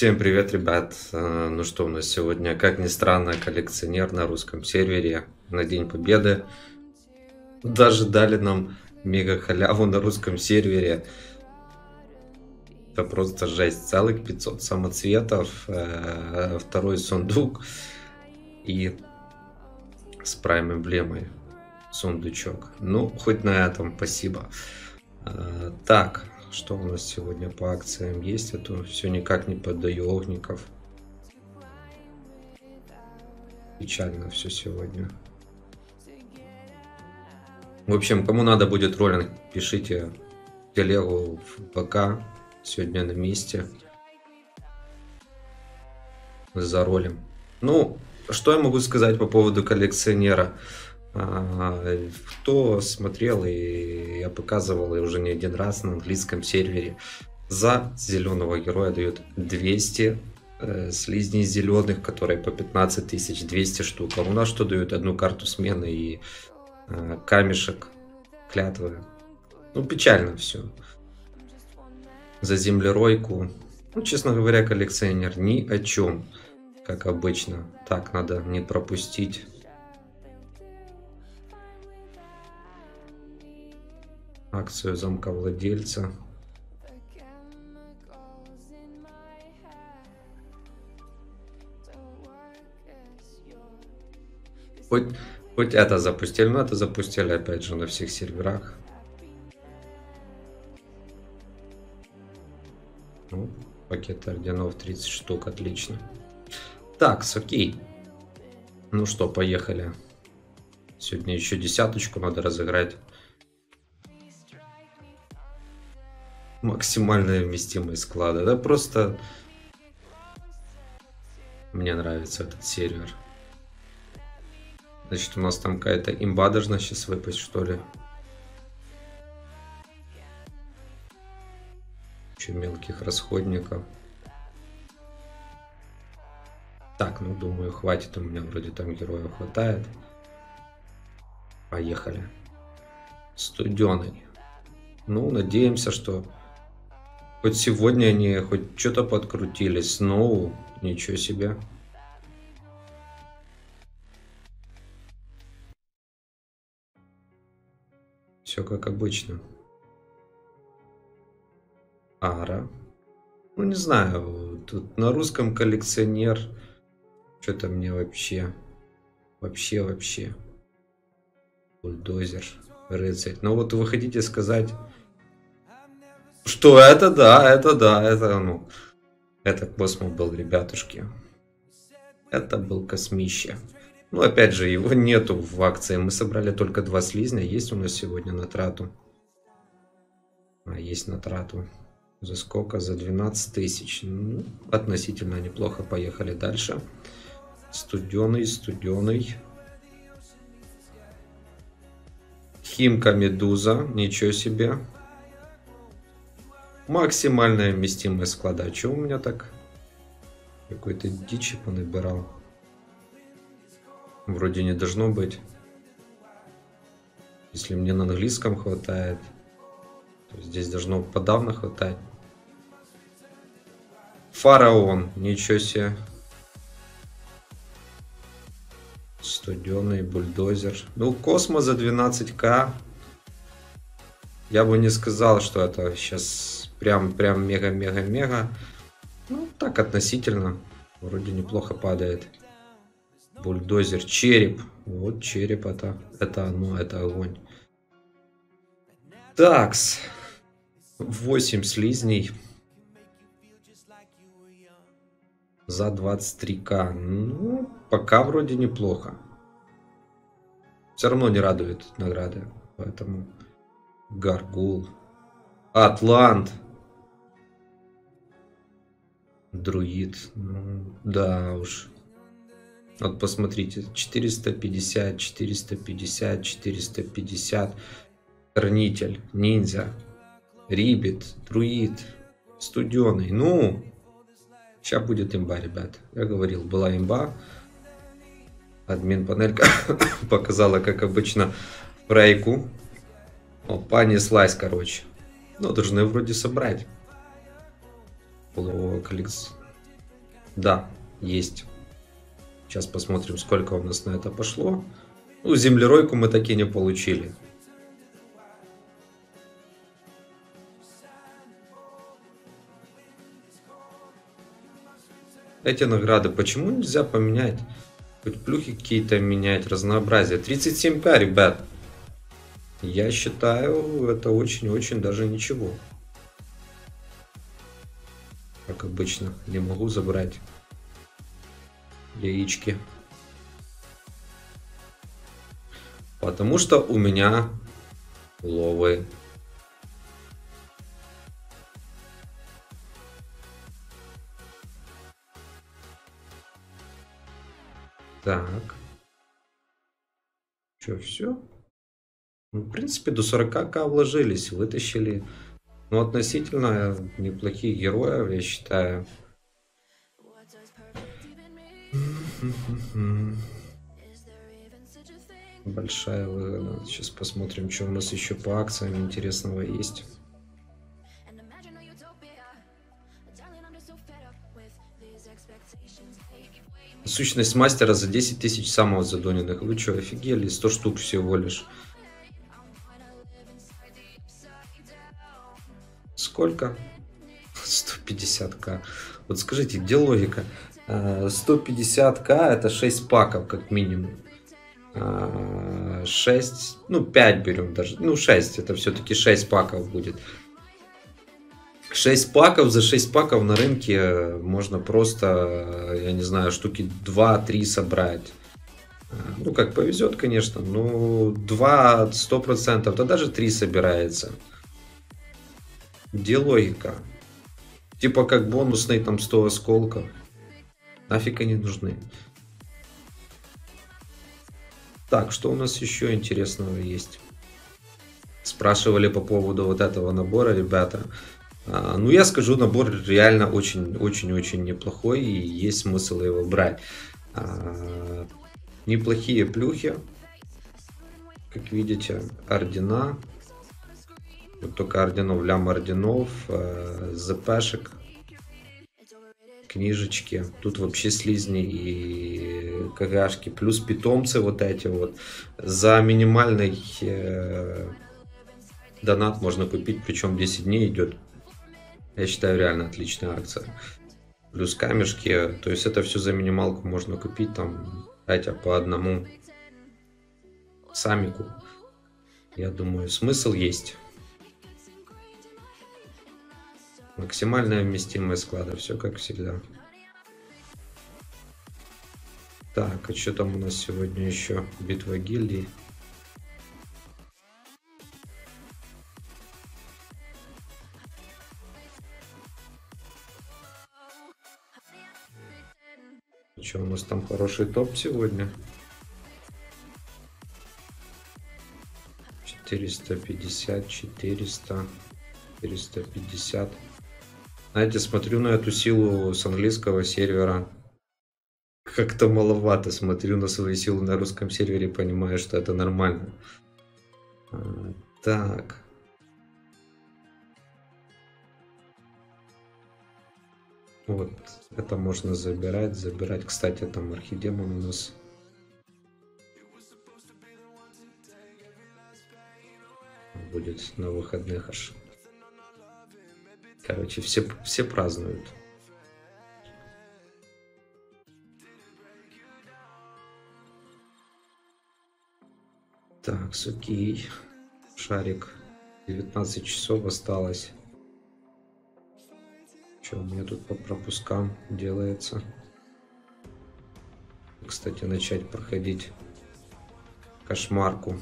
Всем привет, ребят! Э, Ну что у нас сегодня, как ни странно, коллекционер на русском сервере на День Победы. Даже дали нам мега халяву на русском сервере. Это просто жесть. Целых 500 самоцветов, э, второй сундук и с прайм эмблемой сундучок. Ну, хоть на этом спасибо. Э, Так, что у нас сегодня по акциям есть? Это все никак не поддаю огников. Печально все сегодня. В общем, кому надо будет роллинг, пишите телегу в ПК. Сегодня на месте. За ролем. Ну, что я могу сказать по поводу коллекционера? Кто смотрел, и я показывал и уже не один раз на английском сервере, за зеленого героя дают 200 э, слизней зеленых, которые по 15 тысяч, 200 штук. А у нас что дают? Одну карту смены и э, камешек, клятвы. Ну, печально все. За землеройку. Ну, честно говоря, коллекционер ни о чем, как обычно. Так, надо не пропустить. Акцию замка владельца. Хоть, хоть это запустили, но это запустили опять же на всех серверах. Ну, пакет орденов 30 штук, отлично. Так, окей. Ну что, поехали. Сегодня еще десяточку надо разыграть. Максимальная вместимость склада. Да просто мне нравится этот сервер. Значит, у нас там какая-то имба должна сейчас выпасть, что ли. Еще мелких расходников. Так, ну думаю, хватит. У меня вроде там героев хватает. Поехали. Студеный. Ну, надеемся, что Хоть сегодня они хоть что-то подкрутили. Сноу, ничего себе. Все как обычно. Ара. Ну, не знаю, тут на русском коллекционер. Что-то мне вообще... Вообще, вообще. Бульдозер, рыцарь. Ну вот вы хотите сказать что это да, это да, это ну, это космо был, ребятушки. Это был космище. Ну, опять же, его нету в акции. Мы собрали только два слизня. Есть у нас сегодня на трату. А, есть на трату. За сколько? За 12 тысяч. Ну, относительно неплохо. Поехали дальше. Студеный, студеный. Химка Медуза. Ничего себе. Максимальная вместимость склада. А у меня так? Какой-то дичи понабирал. Вроде не должно быть. Если мне на английском хватает, то здесь должно подавно хватать. Фараон, ничего себе. Студеный бульдозер. Ну, Космо за 12к. Я бы не сказал, что это сейчас прям, прям мега-мега-мега. Ну, так относительно. Вроде неплохо падает. Бульдозер, череп. Вот череп это, это оно, это огонь. Такс. 8 слизней. За 23к. Ну, пока вроде неплохо. Все равно не радует награды. Поэтому Гаргул. Атлант. Друид. Да уж. Вот посмотрите. 450, 450, 450. Хранитель, ниндзя, рибит, друид, студеный. Ну, сейчас будет имба, ребят. Я говорил, была имба. Админ панелька показала, как обычно, прайку. Опа, неслась, короче. Ну, должны вроде собрать. Полового коллекс... Да, есть. Сейчас посмотрим, сколько у нас на это пошло. Ну, землеройку мы таки не получили. Эти награды почему нельзя поменять? Хоть плюхи какие-то менять, разнообразие. 37к, ребят. Я считаю, это очень-очень даже ничего. Как обычно, не могу забрать яички. Потому что у меня ловы. Так. Что, все? Ну, в принципе, до 40к вложились, вытащили. Ну, относительно неплохих героев, я считаю. Большая выгода. Сейчас посмотрим, что у нас еще по акциям интересного есть. Сущность мастера за 10 тысяч самого задоненных. Вы что, офигели? 100 штук всего лишь. Сколько? 150к. Вот скажите, где логика? 150к э, это 6 паков как минимум. 6, э, ну 5 берем даже. Ну 6, это все-таки 6 паков будет. 6 паков, за 6 паков на рынке можно просто, я не знаю, штуки 2-3 собрать. Ну, как повезет, конечно, но 2 100%, да даже 3 собирается. Где логика? Типа как бонусный там 100 осколков. Нафиг они нужны. Так, что у нас еще интересного есть? Спрашивали по поводу вот этого набора, ребята. А, ну, я скажу, набор реально очень-очень-очень неплохой, и есть смысл его брать. А, неплохие плюхи, как видите, ордена. Только орденов, лям орденов, ЗПшек, книжечки. Тут вообще слизни и кагашки. Плюс питомцы вот эти вот. За минимальный э, донат можно купить, причем 10 дней идет я считаю, реально отличная акция. Плюс камешки, то есть это все за минималку можно купить, там, хотя по одному самику. Я думаю, смысл есть. Максимальная вместимость склада, все как всегда. Так, а что там у нас сегодня еще? Битва гильдий. Что у нас там хороший топ сегодня? 450, 400, 450. Знаете, смотрю на эту силу с английского сервера. Как-то маловато. Смотрю на свои силы на русском сервере, понимаю, что это нормально. А, так. Вот, это можно забирать, забирать. Кстати, там архидемон у нас. Будет на выходных аж. Короче, все, все празднуют. Так, окей. Шарик. 19 часов осталось. Что у меня тут по пропускам делается? Кстати, начать проходить кошмарку.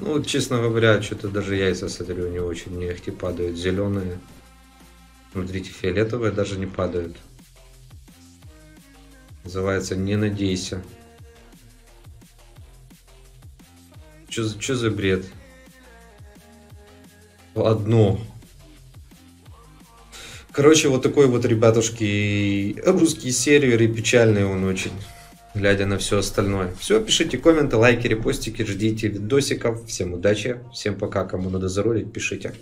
Ну, честно говоря, что-то даже яйца, смотрю, не очень не ахти падают. Зеленые. Смотрите, фиолетовые даже не падают. Называется «Не надейся». Что за, за бред? одно. Короче, вот такой вот, ребятушки, русский сервер и печальный он очень, глядя на все остальное. Все, пишите комменты, лайки, репостики, ждите видосиков. Всем удачи, всем пока, кому надо заролить, пишите.